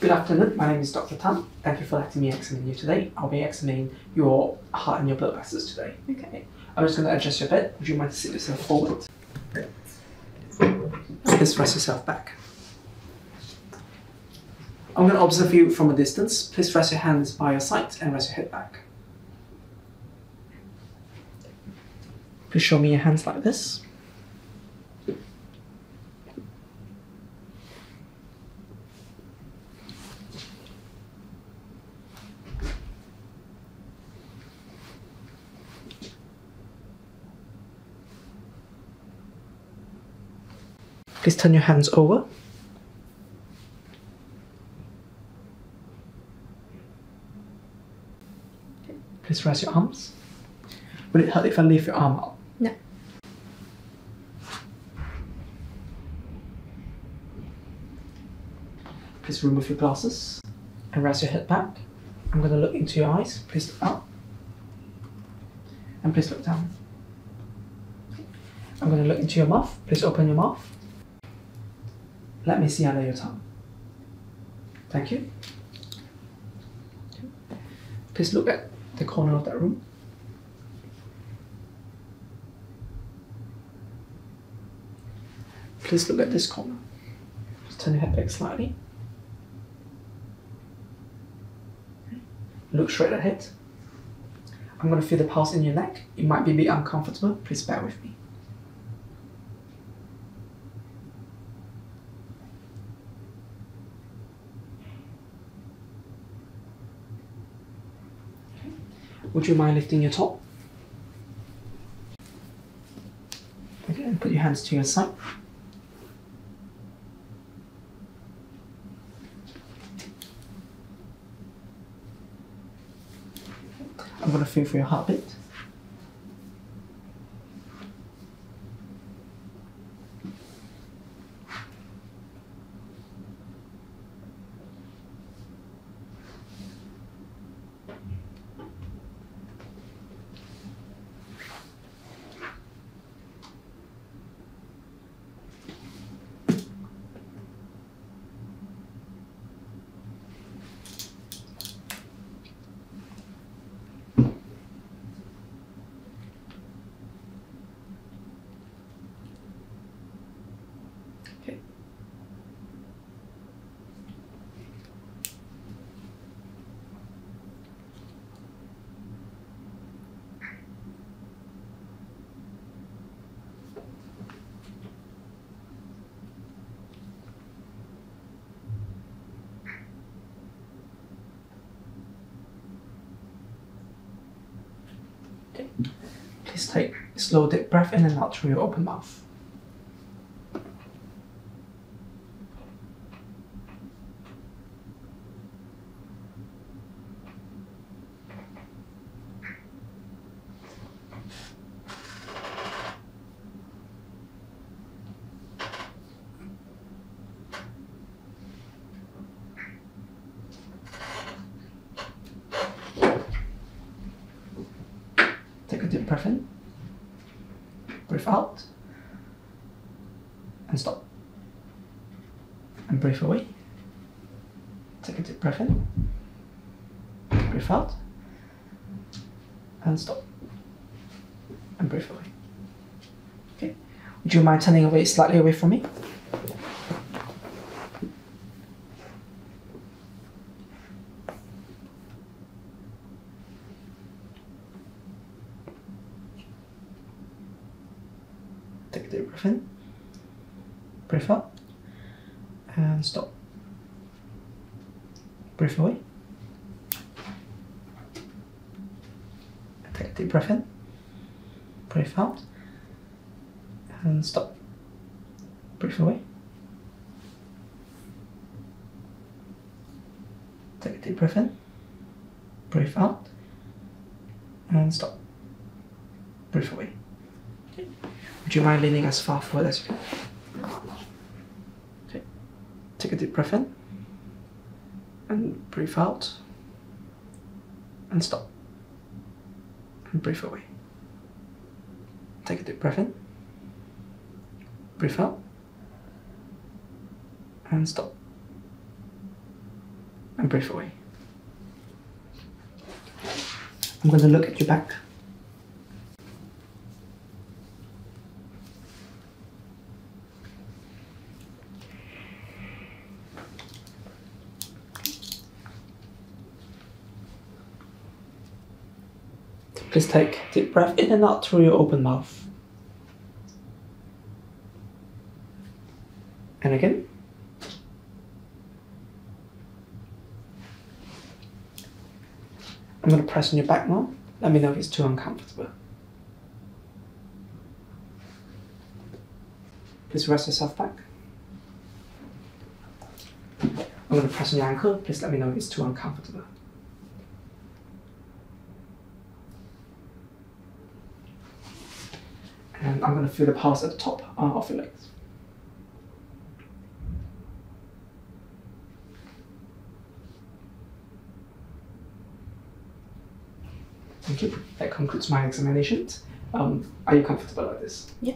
Good afternoon, my name is Dr. Tan. Thank you for letting me examine you today. I'll be examining your heart and your blood vessels today. Okay. I'm just going to adjust your bed. Would you mind to sit yourself forward? Please rest yourself back. I'm going to observe you from a distance. Please rest your hands by your side and rest your head back. Please show me your hands like this. Please turn your hands over. Please raise your arms. Would it hurt if I lift your arm up? No. Please remove your glasses and raise your head back. I'm going to look into your eyes. Please look up. And please look down. I'm going to look into your mouth. Please open your mouth. Let me see under your tongue. Thank you. Please look at the corner of that room. Please look at this corner. Just turn your head back slightly. Look straight ahead. I'm going to feel the pulse in your neck. It might be a bit uncomfortable. Please bear with me. Would you mind lifting your top? Okay, put your hands to your side. I'm going to feel for your heartbeat. Okay. Okay. Please take a slow deep breath in and out through your open mouth. In. Breathe out. And stop. And breathe away. Take a deep breath in. Breathe out. And stop. And breathe away. Okay. Would you mind turning away slightly away from me? Take a deep breath in. Breathe out. And stop. Breathe away. Take a deep breath in. Breathe out. And stop. Breathe away. Take a deep breath in. Breathe out. And stop. Breathe away. Would you mind leaning as far forward as you can? Okay. Take a deep breath in. And breathe out. And stop. And breathe away. Take a deep breath in. Breathe out. And stop. And breathe away. I'm going to look at your back. Please take deep breath in and out through your open mouth. And again. I'm going to press on your back now. Let me know if it's too uncomfortable. Please rest yourself back. I'm going to press on your ankle. Please let me know if it's too uncomfortable. And I'm going to feel the pulse at the top uh, of your legs. Thank you. That concludes my examinations. Um, are you comfortable like this? Yeah.